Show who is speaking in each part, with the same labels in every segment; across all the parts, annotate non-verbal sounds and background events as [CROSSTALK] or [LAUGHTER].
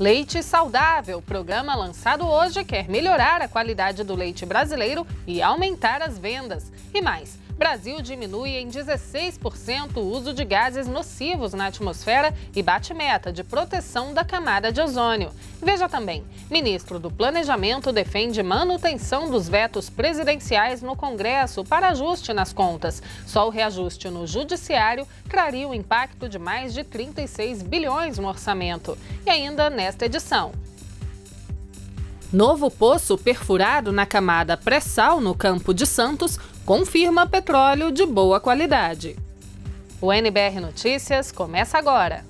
Speaker 1: Leite Saudável, programa lançado hoje, quer melhorar a qualidade do leite brasileiro e aumentar as vendas. E mais, Brasil diminui em 16% o uso de gases nocivos na atmosfera e bate meta de proteção da camada de ozônio. Veja também: ministro do Planejamento defende manutenção dos vetos presidenciais no Congresso para ajuste nas contas. Só o reajuste no Judiciário traria o impacto de mais de 36 bilhões no orçamento. E ainda nesta edição. Novo poço perfurado na camada pré-sal no Campo de Santos confirma petróleo de boa qualidade. O NBR Notícias começa agora.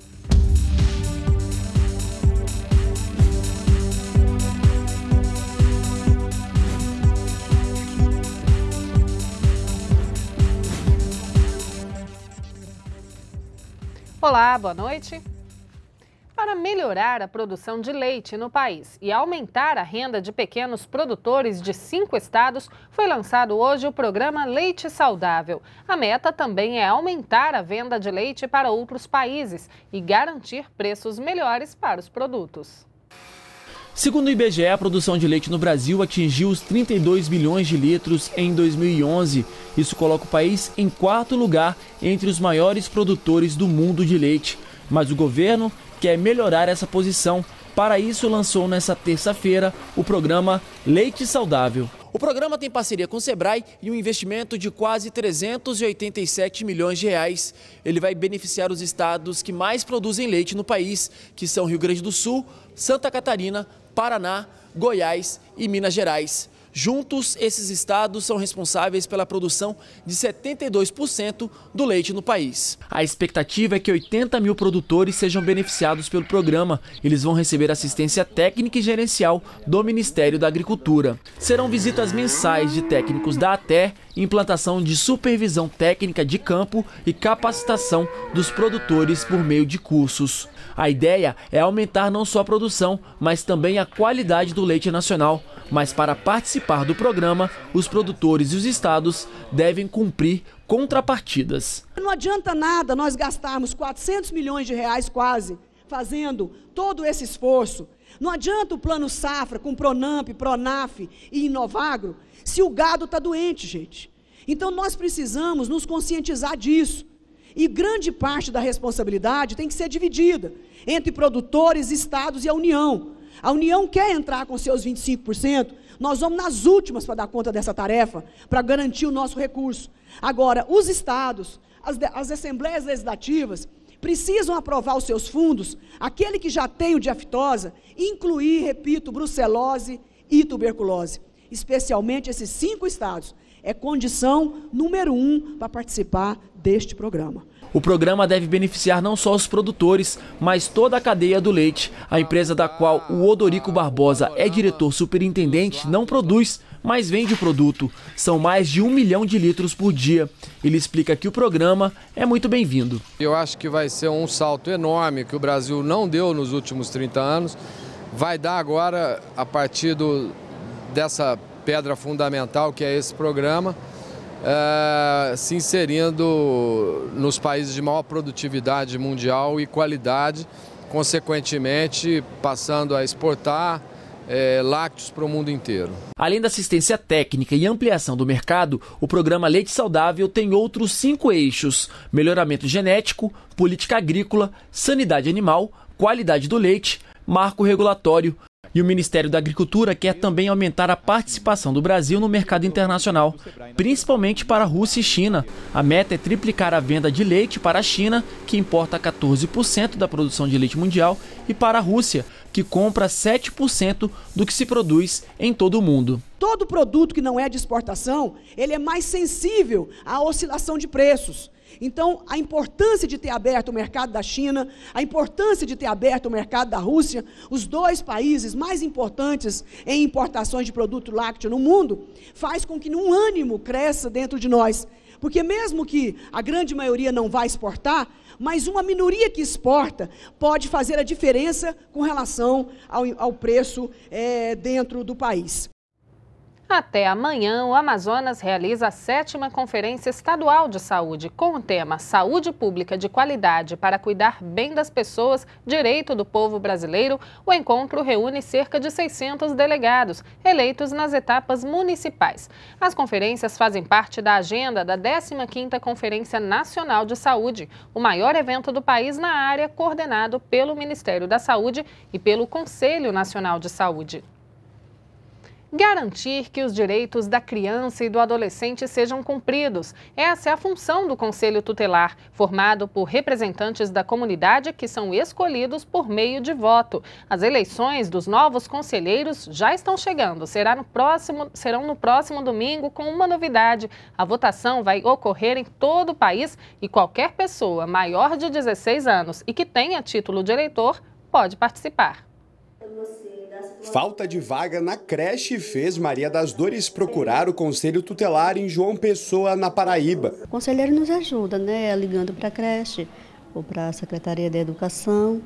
Speaker 1: Olá, boa noite. Para melhorar a produção de leite no país e aumentar a renda de pequenos produtores de cinco estados, foi lançado hoje o programa Leite Saudável. A meta também é aumentar a venda de leite para outros países e garantir preços melhores para os produtos.
Speaker 2: Segundo o IBGE, a produção de leite no Brasil atingiu os 32 milhões de litros em 2011. Isso coloca o país em quarto lugar entre os maiores produtores do mundo de leite. Mas o governo quer melhorar essa posição. Para isso, lançou nesta terça-feira o programa Leite Saudável. O programa tem parceria com o Sebrae e um investimento de quase 387 milhões de reais. Ele vai beneficiar os estados que mais produzem leite no país, que são Rio Grande do Sul, Santa Catarina, Paraná, Goiás e Minas Gerais. Juntos, esses estados são responsáveis pela produção de 72% do leite no país. A expectativa é que 80 mil produtores sejam beneficiados pelo programa. Eles vão receber assistência técnica e gerencial do Ministério da Agricultura. Serão visitas mensais de técnicos da ATE, implantação de supervisão técnica de campo e capacitação dos produtores por meio de cursos. A ideia é aumentar não só a produção, mas também a qualidade do leite nacional. Mas para participar do programa, os produtores e os estados devem cumprir contrapartidas.
Speaker 3: Não adianta nada nós gastarmos 400 milhões de reais quase fazendo todo esse esforço. Não adianta o plano Safra com Pronamp, Pronaf e Inovagro se o gado está doente, gente. Então nós precisamos nos conscientizar disso. E grande parte da responsabilidade tem que ser dividida entre produtores, estados e a União. A União quer entrar com seus 25%, nós vamos nas últimas para dar conta dessa tarefa, para garantir o nosso recurso. Agora, os estados, as, as assembleias legislativas, precisam aprovar os seus fundos, aquele que já tem o de aftosa, incluir, repito, brucelose e tuberculose. Especialmente esses cinco estados. É condição número um para participar deste programa.
Speaker 2: O programa deve beneficiar não só os produtores, mas toda a cadeia do leite. A empresa da qual o Odorico Barbosa é diretor superintendente não produz, mas vende o produto. São mais de um milhão de litros por dia. Ele explica que o programa é muito bem-vindo.
Speaker 4: Eu acho que vai ser um salto enorme que o Brasil não deu nos últimos 30 anos. Vai dar agora, a partir do, dessa pedra fundamental que é esse programa é, se inserindo nos países de maior produtividade mundial e qualidade, consequentemente passando a exportar é, lácteos para o mundo inteiro.
Speaker 2: Além da assistência técnica e ampliação do mercado, o programa Leite Saudável tem outros cinco eixos: melhoramento genético, política agrícola, sanidade animal, qualidade do leite, marco regulatório, e o Ministério da Agricultura quer também aumentar a participação do Brasil no mercado internacional, principalmente para a Rússia e China. A meta é triplicar a venda de leite para a China, que importa 14% da produção de leite mundial, e para a Rússia, que compra 7% do que se produz em todo o mundo.
Speaker 3: Todo produto que não é de exportação, ele é mais sensível à oscilação de preços. Então, a importância de ter aberto o mercado da China, a importância de ter aberto o mercado da Rússia, os dois países mais importantes em importações de produto lácteo no mundo, faz com que um ânimo cresça dentro de nós. Porque mesmo que a grande maioria não vá exportar, mas uma minoria que exporta pode fazer a diferença com relação ao, ao preço é, dentro do país.
Speaker 1: Até amanhã, o Amazonas realiza a sétima Conferência Estadual de Saúde, com o tema Saúde Pública de Qualidade para Cuidar Bem das Pessoas, Direito do Povo Brasileiro. O encontro reúne cerca de 600 delegados, eleitos nas etapas municipais. As conferências fazem parte da agenda da 15ª Conferência Nacional de Saúde, o maior evento do país na área, coordenado pelo Ministério da Saúde e pelo Conselho Nacional de Saúde. Garantir que os direitos da criança e do adolescente sejam cumpridos. Essa é a função do Conselho Tutelar, formado por representantes da comunidade que são escolhidos por meio de voto. As eleições dos novos conselheiros já estão chegando. Será no próximo, serão no próximo domingo com uma novidade. A votação vai ocorrer em todo o país e qualquer pessoa maior de 16 anos e que tenha título de eleitor pode participar.
Speaker 5: Falta de vaga na creche fez Maria das Dores procurar o Conselho Tutelar em João Pessoa, na Paraíba.
Speaker 6: O conselheiro nos ajuda, né? Ligando para a creche ou para a Secretaria de Educação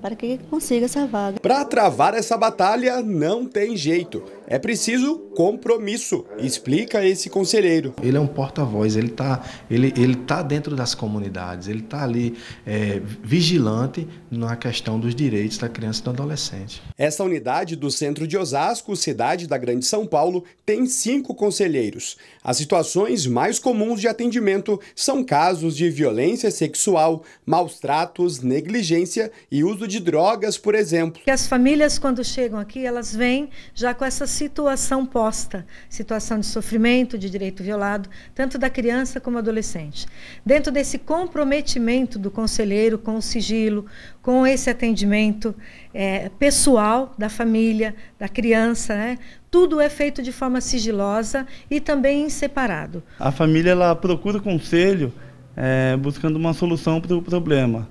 Speaker 6: para que consiga essa vaga.
Speaker 5: Para travar essa batalha, não tem jeito. É preciso compromisso, explica esse conselheiro.
Speaker 7: Ele é um porta-voz, ele está ele, ele tá dentro das comunidades, ele está ali é, vigilante na questão dos direitos da criança e do adolescente.
Speaker 5: Essa unidade do centro de Osasco, cidade da Grande São Paulo, tem cinco conselheiros. As situações mais comuns de atendimento são casos de violência sexual, maus tratos, negligência e uso de drogas, por exemplo.
Speaker 8: Que as famílias, quando chegam aqui, elas vêm já com essa situação posta, situação de sofrimento, de direito violado, tanto da criança como adolescente. Dentro desse comprometimento do conselheiro com o sigilo, com esse atendimento é, pessoal da família, da criança, né? tudo é feito de forma sigilosa e também em separado.
Speaker 9: A família ela procura conselho é, buscando uma solução para o problema.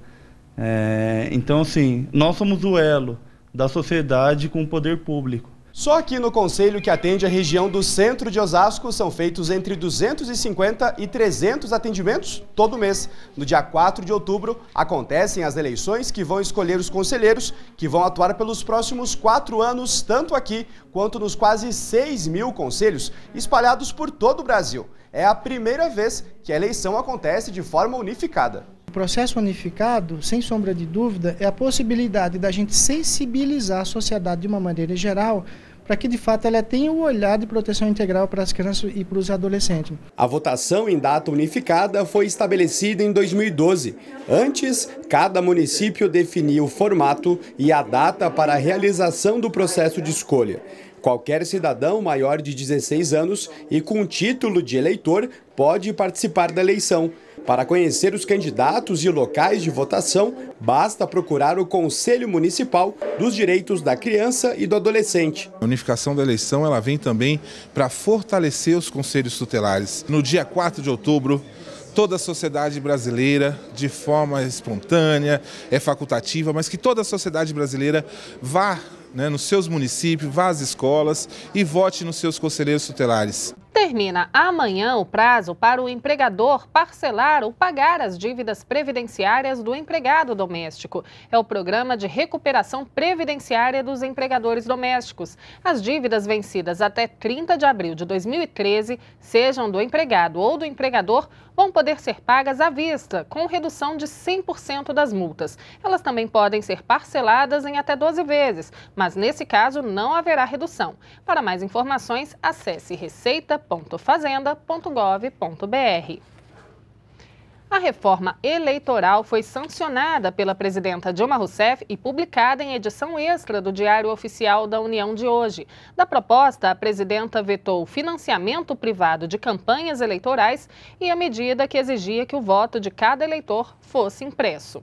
Speaker 9: É, então, assim, nós somos o elo da sociedade com o poder público.
Speaker 5: Só aqui no conselho que atende a região do centro de Osasco são feitos entre 250 e 300 atendimentos todo mês. No dia 4 de outubro acontecem as eleições que vão escolher os conselheiros que vão atuar pelos próximos quatro anos, tanto aqui quanto nos quase 6 mil conselhos espalhados por todo o Brasil. É a primeira vez que a eleição acontece de forma unificada.
Speaker 10: Processo unificado, sem sombra de dúvida, é a possibilidade da gente sensibilizar a sociedade de uma maneira geral para que de fato ela tenha o um olhar de proteção integral para as crianças e para os adolescentes.
Speaker 5: A votação em data unificada foi estabelecida em 2012. Antes, cada município definia o formato e a data para a realização do processo de escolha. Qualquer cidadão maior de 16 anos e com título de eleitor pode participar da eleição. Para conhecer os candidatos e locais de votação, basta procurar o Conselho Municipal dos Direitos da Criança e do Adolescente.
Speaker 11: A unificação da eleição ela vem também para fortalecer os conselhos tutelares. No dia 4 de outubro, toda a sociedade brasileira, de forma espontânea, é facultativa, mas que toda a sociedade brasileira vá né, nos seus municípios, vá às escolas e vote nos seus conselheiros tutelares.
Speaker 1: Termina amanhã o prazo para o empregador parcelar ou pagar as dívidas previdenciárias do empregado doméstico. É o programa de recuperação previdenciária dos empregadores domésticos. As dívidas vencidas até 30 de abril de 2013, sejam do empregado ou do empregador, vão poder ser pagas à vista, com redução de 100% das multas. Elas também podem ser parceladas em até 12 vezes, mas nesse caso não haverá redução. Para mais informações, acesse receita.fazenda.gov.br. A reforma eleitoral foi sancionada pela presidenta Dilma Rousseff e publicada em edição extra do Diário Oficial da União de hoje. Da proposta, a presidenta vetou o financiamento privado de campanhas eleitorais e a medida que exigia que o voto de cada eleitor fosse impresso.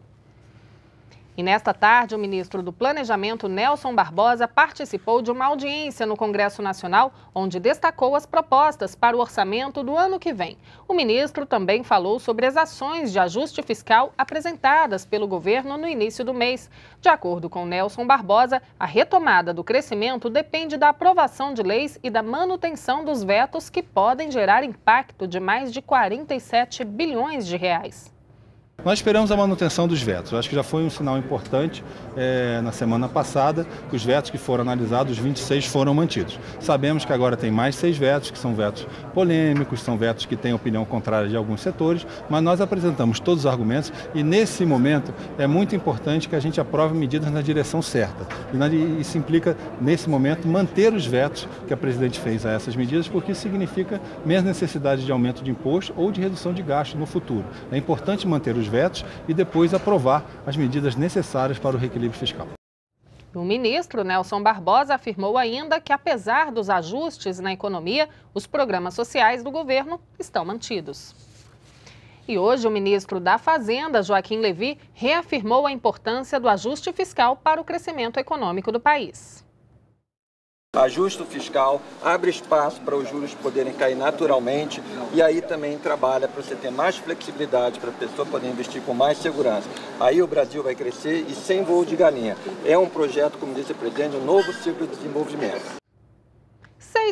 Speaker 1: E nesta tarde, o ministro do Planejamento, Nelson Barbosa, participou de uma audiência no Congresso Nacional, onde destacou as propostas para o orçamento do ano que vem. O ministro também falou sobre as ações de ajuste fiscal apresentadas pelo governo no início do mês. De acordo com Nelson Barbosa, a retomada do crescimento depende da aprovação de leis e da manutenção dos vetos que podem gerar impacto de mais de 47 bilhões de reais.
Speaker 12: Nós esperamos a manutenção dos vetos. Eu acho que já foi um sinal importante é, na semana passada os vetos que foram analisados, os 26 foram mantidos. Sabemos que agora tem mais seis vetos, que são vetos polêmicos, são vetos que têm opinião contrária de alguns setores, mas nós apresentamos todos os argumentos e nesse momento é muito importante que a gente aprove medidas na direção certa. E isso implica, nesse momento, manter os vetos que a presidente fez a essas medidas, porque isso significa menos necessidade de aumento de imposto ou de redução de gastos no futuro. É importante manter os vetos e depois aprovar as medidas necessárias para o reequilíbrio fiscal.
Speaker 1: O ministro Nelson Barbosa afirmou ainda que, apesar dos ajustes na economia, os programas sociais do governo estão mantidos. E hoje, o ministro da Fazenda, Joaquim Levi, reafirmou a importância do ajuste fiscal para o crescimento econômico do país.
Speaker 13: Ajuste fiscal abre espaço para os juros poderem cair naturalmente e aí também trabalha para você ter mais flexibilidade, para a pessoa poder investir com mais segurança. Aí o Brasil vai crescer e sem voo de galinha. É um projeto, como disse o presidente, um novo ciclo de desenvolvimento.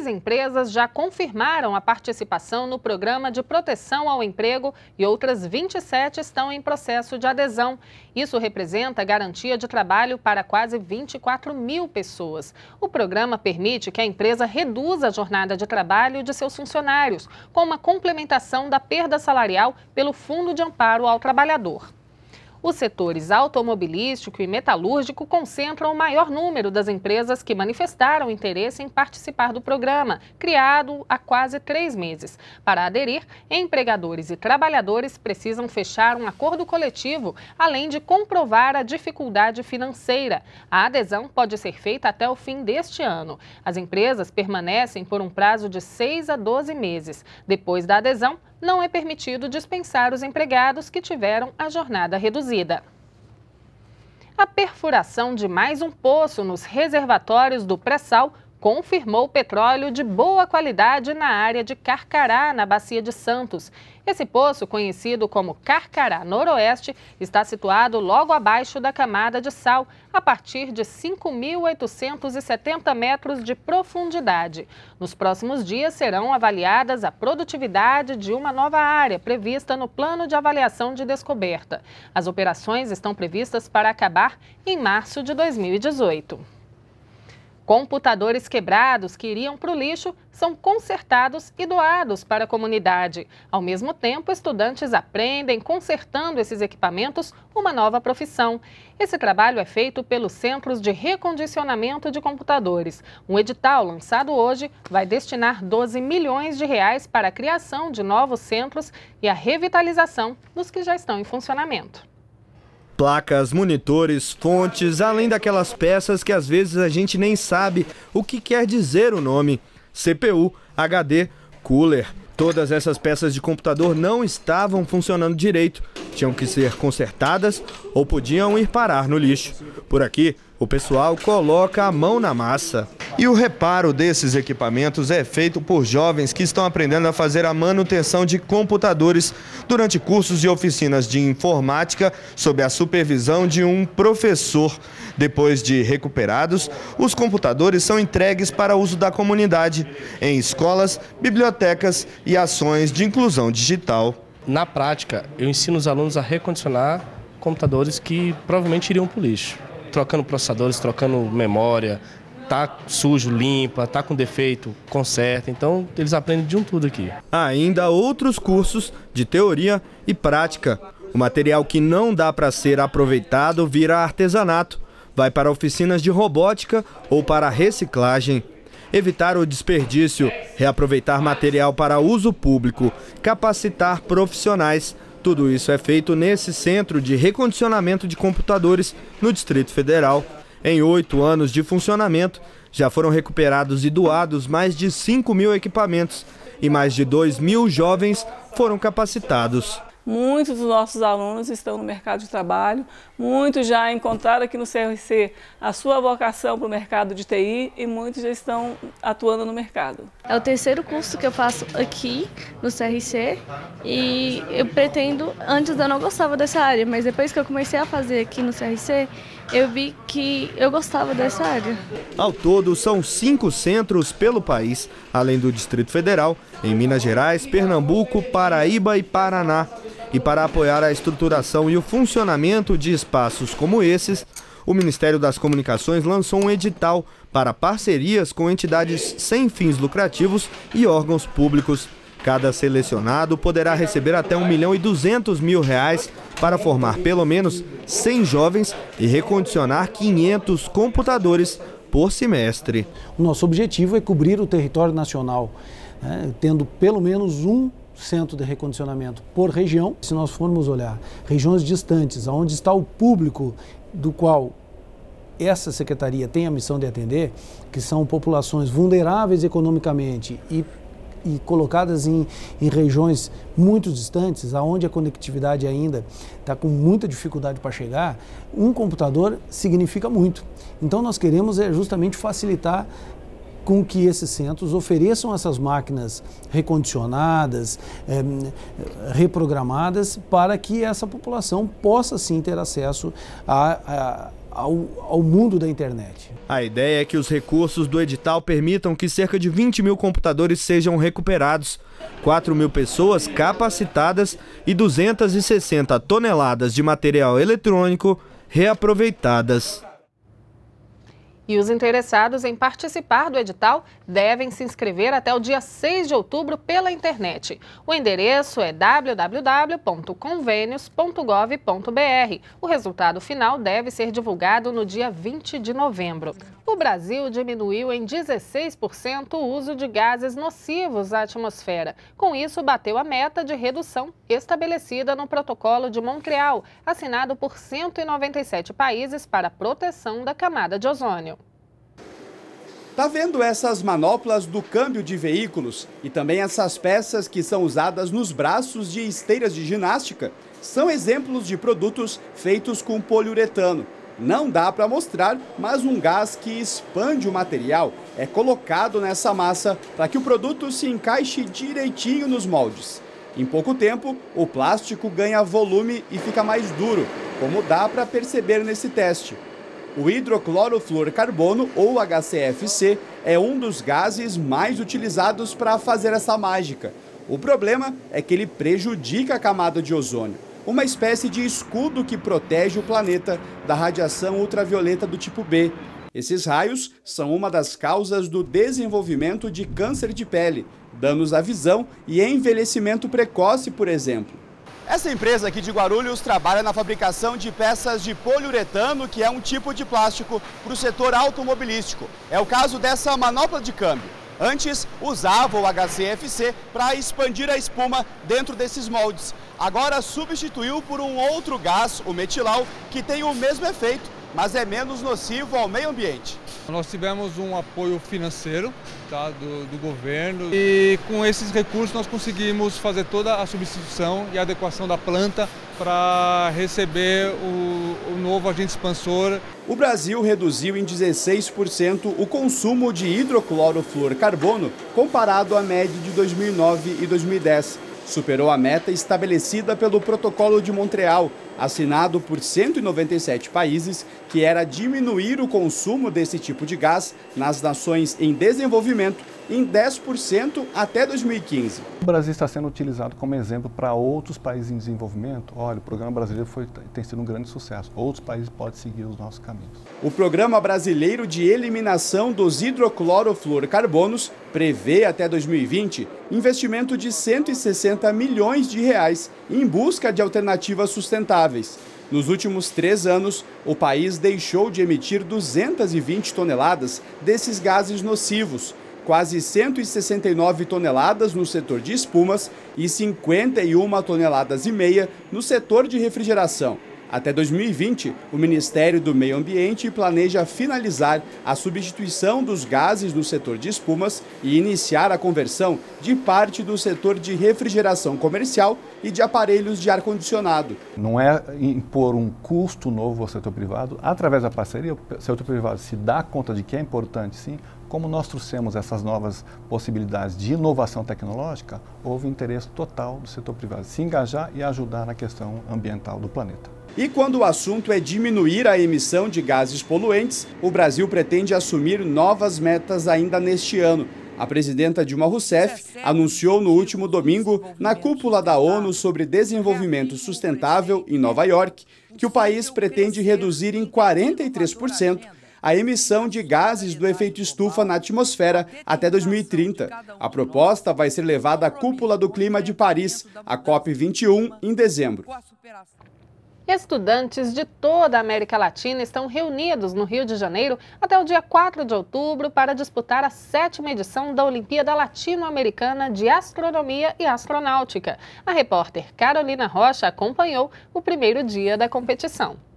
Speaker 1: Seis empresas já confirmaram a participação no Programa de Proteção ao Emprego e outras 27 estão em processo de adesão. Isso representa garantia de trabalho para quase 24 mil pessoas. O programa permite que a empresa reduza a jornada de trabalho de seus funcionários, com uma complementação da perda salarial pelo Fundo de Amparo ao Trabalhador. Os setores automobilístico e metalúrgico concentram o maior número das empresas que manifestaram interesse em participar do programa, criado há quase três meses. Para aderir, empregadores e trabalhadores precisam fechar um acordo coletivo, além de comprovar a dificuldade financeira. A adesão pode ser feita até o fim deste ano. As empresas permanecem por um prazo de 6 a 12 meses. Depois da adesão, não é permitido dispensar os empregados que tiveram a jornada reduzida. A perfuração de mais um poço nos reservatórios do pré-sal confirmou petróleo de boa qualidade na área de Carcará, na Bacia de Santos. Esse poço, conhecido como Carcará Noroeste, está situado logo abaixo da camada de sal, a partir de 5.870 metros de profundidade. Nos próximos dias serão avaliadas a produtividade de uma nova área prevista no plano de avaliação de descoberta. As operações estão previstas para acabar em março de 2018. Computadores quebrados que iriam para o lixo são consertados e doados para a comunidade. Ao mesmo tempo, estudantes aprendem, consertando esses equipamentos, uma nova profissão. Esse trabalho é feito pelos Centros de Recondicionamento de Computadores. Um edital lançado hoje vai destinar 12 milhões de reais para a criação de novos centros e a revitalização dos que já estão em funcionamento
Speaker 14: placas, monitores, fontes, além daquelas peças que às vezes a gente nem sabe o que quer dizer o nome: CPU, HD, cooler. Todas essas peças de computador não estavam funcionando direito, tinham que ser consertadas ou podiam ir parar no lixo. Por aqui, o pessoal coloca a mão na massa. E o reparo desses equipamentos é feito por jovens que estão aprendendo a fazer a manutenção de computadores durante cursos e oficinas de informática sob a supervisão de um professor. Depois de recuperados, os computadores são entregues para uso da comunidade em escolas, bibliotecas e ações de inclusão digital.
Speaker 15: Na prática, eu ensino os alunos a recondicionar computadores que provavelmente iriam para o lixo trocando processadores, trocando memória, tá sujo, limpa, tá com defeito, conserta. Então, eles aprendem de um tudo aqui.
Speaker 14: Ainda outros cursos de teoria e prática. O material que não dá para ser aproveitado vira artesanato, vai para oficinas de robótica ou para reciclagem. Evitar o desperdício, reaproveitar material para uso público, capacitar profissionais tudo isso é feito nesse centro de recondicionamento de computadores no Distrito Federal. Em oito anos de funcionamento, já foram recuperados e doados mais de 5 mil equipamentos e mais de 2 mil jovens foram capacitados.
Speaker 16: Muitos dos nossos alunos estão no mercado de trabalho, muitos já encontraram aqui no CRC a sua vocação para o mercado de TI e muitos já estão atuando no mercado.
Speaker 17: É o terceiro curso que eu faço aqui no CRC e eu pretendo, antes eu não gostava dessa área, mas depois que eu comecei a fazer aqui no CRC, eu vi que eu gostava dessa área.
Speaker 14: Ao todo, são cinco centros pelo país, além do Distrito Federal, em Minas Gerais, Pernambuco, Paraíba e Paraná. E para apoiar a estruturação e o funcionamento de espaços como esses, o Ministério das Comunicações lançou um edital para parcerias com entidades sem fins lucrativos e órgãos públicos. Cada selecionado poderá receber até 1 milhão e 200 mil reais para formar pelo menos 100 jovens e recondicionar 500 computadores por semestre.
Speaker 18: O nosso objetivo é cobrir o território nacional, né, tendo pelo menos um centro de recondicionamento por região. Se nós formos olhar regiões distantes, onde está o público do qual essa secretaria tem a missão de atender, que são populações vulneráveis economicamente e e colocadas em, em regiões muito distantes, aonde a conectividade ainda está com muita dificuldade para chegar, um computador significa muito. Então nós queremos é justamente facilitar com que esses centros ofereçam essas máquinas recondicionadas, é, reprogramadas, para que essa população possa sim ter acesso a, a ao, ao, mundo da internet.
Speaker 14: A ideia é que os recursos do edital permitam que cerca de 20 mil computadores sejam recuperados, 4 mil pessoas capacitadas e 260 toneladas de material eletrônico reaproveitadas.
Speaker 1: E os interessados em participar do edital devem se inscrever até o dia 6 de outubro pela internet. O endereço é www.convênios.gov.br. O resultado final deve ser divulgado no dia 20 de novembro. O Brasil diminuiu em 16% o uso de gases nocivos à atmosfera. Com isso, bateu a meta de redução estabelecida no Protocolo de Montreal, assinado por 197 países para a proteção da camada de ozônio.
Speaker 5: Tá vendo essas manoplas do câmbio de veículos e também essas peças que são usadas nos braços de esteiras de ginástica? São exemplos de produtos feitos com poliuretano. Não dá para mostrar, mas um gás que expande o material é colocado nessa massa para que o produto se encaixe direitinho nos moldes. Em pouco tempo, o plástico ganha volume e fica mais duro, como dá para perceber nesse teste. O hidroclorofluorcarbono, ou HCFC, é um dos gases mais utilizados para fazer essa mágica. O problema é que ele prejudica a camada de ozônio, uma espécie de escudo que protege o planeta da radiação ultravioleta do tipo B. Esses raios são uma das causas do desenvolvimento de câncer de pele, danos à visão e envelhecimento precoce, por exemplo. Essa empresa aqui de Guarulhos trabalha na fabricação de peças de poliuretano, que é um tipo de plástico para o setor automobilístico. É o caso dessa manopla de câmbio. Antes usava o HCFC para expandir a espuma dentro desses moldes. Agora substituiu por um outro gás, o metilau, que tem o mesmo efeito, mas é menos nocivo ao meio ambiente.
Speaker 19: Nós tivemos um apoio financeiro tá, do, do, governo e com esses recursos nós conseguimos fazer toda a substituição e adequação da planta para receber o, o novo agente expansor.
Speaker 5: O Brasil reduziu em 16% o consumo de hidroclorofluorcarbono comparado à média de 2009 e 2010 superou a meta estabelecida pelo Protocolo de Montreal, assinado por 197 países, que era diminuir o consumo desse tipo de gás nas nações em desenvolvimento em 10% até 2015.
Speaker 20: O Brasil está sendo utilizado como exemplo para outros países em desenvolvimento. Olha, o programa brasileiro foi, tem sido um grande sucesso. Outros países podem seguir os nossos caminhos.
Speaker 5: O Programa Brasileiro de Eliminação dos Hidroclorofluorcarbonos prevê até 2020 investimento de 160 milhões de reais em busca de alternativas sustentáveis. Nos últimos três anos, o país deixou de emitir 220 toneladas desses gases nocivos, quase 169 toneladas no setor de espumas e 51 toneladas e meia no setor de refrigeração. Até 2020, o Ministério do Meio Ambiente planeja finalizar a substituição dos gases no setor de espumas e iniciar a conversão de parte do setor de refrigeração comercial e de aparelhos de ar-condicionado.
Speaker 20: Não é impor um custo novo ao setor privado, através da parceria, o setor privado se dá conta de que é importante, sim, como nós trouxemos essas novas possibilidades de inovação tecnológica, houve interesse total do setor privado se engajar e ajudar na questão ambiental do planeta.
Speaker 5: E quando o assunto é diminuir a emissão de gases poluentes, o Brasil pretende assumir novas metas ainda neste ano. A presidenta Dilma Rousseff anunciou no último domingo, na cúpula da ONU sobre desenvolvimento sustentável em Nova York, que o país pretende reduzir em 43% a emissão de gases do efeito estufa na atmosfera até 2030. A proposta vai ser levada à cúpula do clima de Paris, a COP21, em dezembro.
Speaker 1: Estudantes de toda a América Latina estão reunidos no Rio de Janeiro até o dia 4 de outubro para disputar a sétima edição da Olimpíada Latino-Americana de Astronomia e Astronáutica. A repórter Carolina Rocha acompanhou o primeiro dia da competição.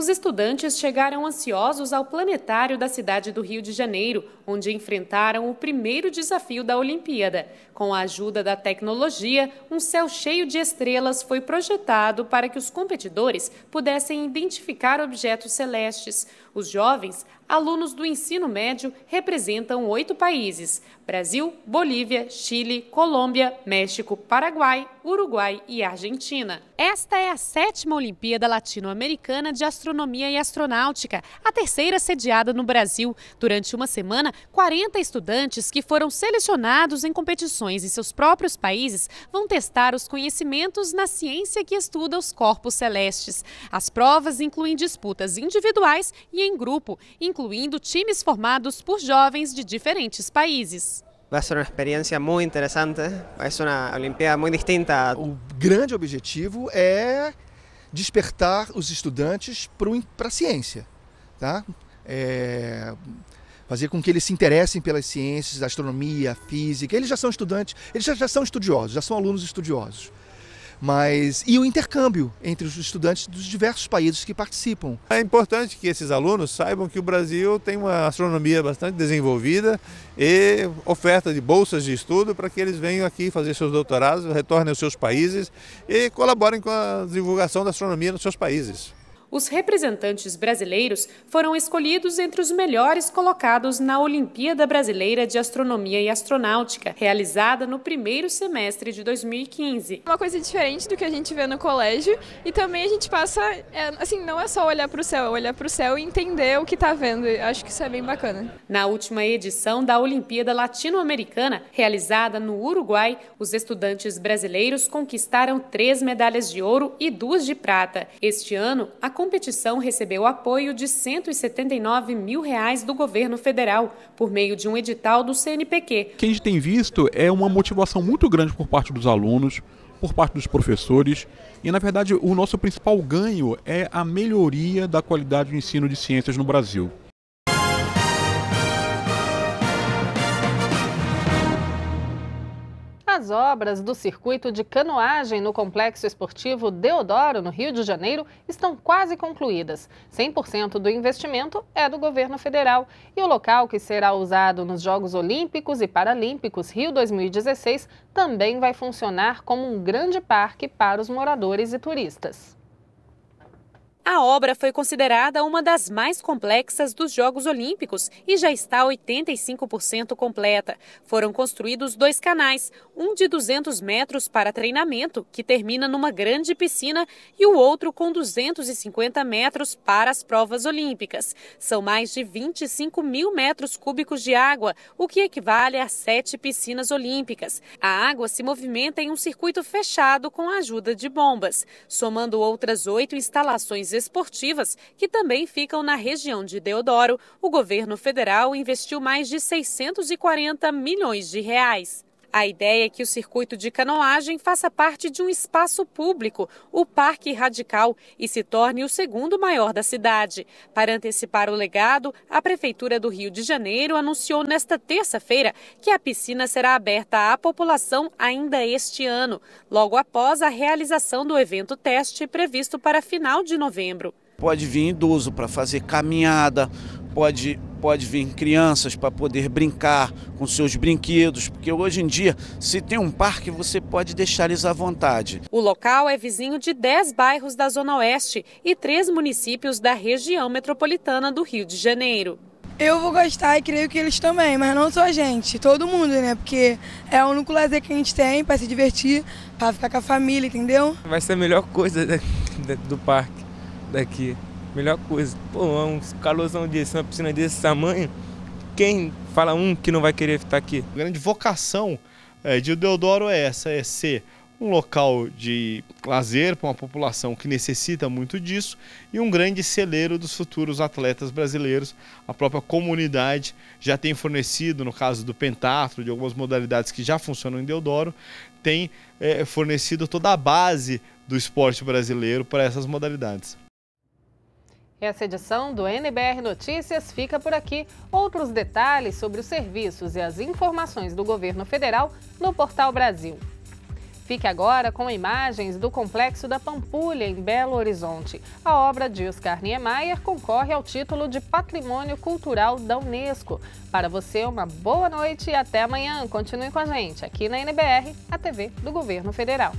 Speaker 21: Os estudantes chegaram ansiosos ao planetário da cidade do Rio de Janeiro, onde enfrentaram o primeiro desafio da Olimpíada. Com a ajuda da tecnologia, um céu cheio de estrelas foi projetado para que os competidores pudessem identificar objetos celestes. Os jovens, alunos do ensino médio, representam oito países: Brasil, Bolívia, Chile, Colômbia, México, Paraguai, Uruguai e Argentina. Esta é a sétima Olimpíada Latino-Americana de Astronomia e Astronáutica, a terceira sediada no Brasil. Durante uma semana, 40 estudantes que foram selecionados em competições em seus próprios países vão testar os conhecimentos na ciência que estuda os corpos celestes. As provas incluem disputas individuais e em grupo, incluindo times formados por jovens de diferentes países.
Speaker 22: Vai ser uma experiência muito interessante, vai ser uma Olimpíada muito distinta.
Speaker 23: O grande objetivo é despertar os estudantes para a ciência, tá? É, fazer com que eles se interessem pelas ciências, astronomia, física. Eles já são estudantes, eles já, já são estudiosos, já são alunos estudiosos mas e o intercâmbio entre os estudantes dos diversos países que participam.
Speaker 24: É importante que esses alunos saibam que o Brasil tem uma astronomia bastante desenvolvida e oferta de bolsas de estudo para que eles venham aqui fazer seus doutorados, retornem aos seus países e colaborem com a divulgação da astronomia nos seus países.
Speaker 21: Os representantes brasileiros foram escolhidos entre os melhores colocados na Olimpíada Brasileira de Astronomia e Astronáutica, realizada no primeiro semestre de 2015.
Speaker 25: Uma coisa diferente do que a gente vê no colégio e também a gente passa, é, assim, não é só olhar para o céu, é olhar para o céu e entender o que está vendo. Acho que isso é bem bacana.
Speaker 21: Na última edição da Olimpíada Latino-Americana, realizada no Uruguai, os estudantes brasileiros conquistaram três medalhas de ouro e duas de prata. Este ano, a competição recebeu apoio de 179 mil reais do governo federal, por meio de um edital do CNPq.
Speaker 26: O que a gente tem visto é uma motivação muito grande por parte dos alunos, por parte dos professores, e na verdade o nosso principal ganho é a melhoria da qualidade do ensino de ciências no Brasil.
Speaker 1: As obras do circuito de canoagem no Complexo Esportivo Deodoro, no Rio de Janeiro, estão quase concluídas. 100% do investimento é do governo federal. E o local que será usado nos Jogos Olímpicos e Paralímpicos Rio 2016 também vai funcionar como um grande parque para os moradores e turistas.
Speaker 21: A obra foi considerada uma das mais complexas dos Jogos Olímpicos e já está 85% completa. Foram construídos dois canais, um de 200 metros para treinamento, que termina numa grande piscina, e o outro com 250 metros para as provas olímpicas. São mais de 25 mil metros cúbicos de água, o que equivale a sete piscinas olímpicas. A água se movimenta em um circuito fechado com a ajuda de bombas, somando outras oito instalações esportivas que também ficam na região de Deodoro, o governo federal investiu mais de 640 milhões de reais. A ideia é que o circuito de canoagem faça parte de um espaço público, o Parque Radical, e se torne o segundo maior da cidade. Para antecipar o legado, a Prefeitura do Rio de Janeiro anunciou nesta terça-feira que a piscina será aberta à população ainda este ano, logo após a realização do evento teste previsto para final de novembro.
Speaker 27: Pode vir idoso para fazer caminhada, pode, pode vir crianças para poder brincar com seus brinquedos, porque hoje em dia, se tem um parque, você pode deixar eles à vontade.
Speaker 21: O local é vizinho de 10 bairros da Zona Oeste e três municípios da região metropolitana do Rio de Janeiro.
Speaker 28: Eu vou gostar e creio que eles também, mas não só a gente, todo mundo, né? Porque é o único lazer que a gente tem para se divertir, para ficar com a família, entendeu?
Speaker 29: Vai ser a melhor coisa [LAUGHS] do parque daqui melhor coisa. Pô, um calorzão desse, uma piscina desse tamanho, quem fala um que não vai querer estar aqui.
Speaker 30: A grande vocação é, de Deodoro é essa, é ser um local de lazer para uma população que necessita muito disso e um grande celeiro dos futuros atletas brasileiros. A própria comunidade já tem fornecido, no caso do pentatlo, de algumas modalidades que já funcionam em Deodoro, tem é, fornecido toda a base do esporte brasileiro para essas modalidades.
Speaker 1: Essa edição do NBR Notícias fica por aqui. Outros detalhes sobre os serviços e as informações do governo federal no Portal Brasil. Fique agora com imagens do Complexo da Pampulha, em Belo Horizonte. A obra de Oscar Niemeyer concorre ao título de Patrimônio Cultural da Unesco. Para você, uma boa noite e até amanhã. Continue com a gente aqui na NBR, a TV do Governo Federal.